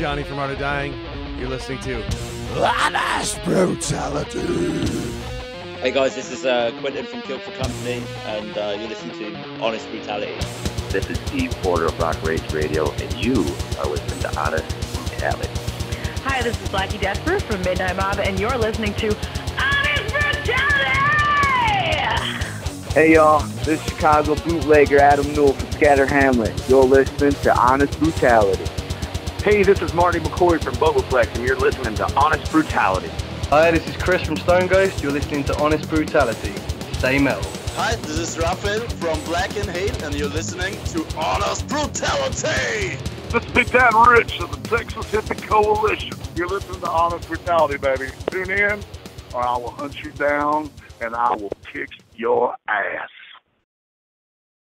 Johnny from Art of Dying. You're listening to Honest Brutality. Hey guys, this is uh, Quentin from Kill for Company, and uh, you're listening to Honest Brutality. This is Steve Porter of Rock Rage Radio, and you are listening to Honest Brutality. Hi, this is Blackie Desper from Midnight Mob, and you're listening to Honest Brutality! Hey y'all, this is Chicago bootlegger Adam Newell from Scatter Hamlet. You're listening to Honest Brutality. Hey, this is Marty McCoy from Bubbleflex, and you're listening to Honest Brutality. Hi, this is Chris from Stone Ghost. You're listening to Honest Brutality. Stay metal. Hi, this is Raphael from Black and Hate, and you're listening to Honest Brutality. This is Big Dad Ritch of the Texas Hippie Coalition. You're listening to Honest Brutality, baby. Tune in, or I will hunt you down and I will kick your ass.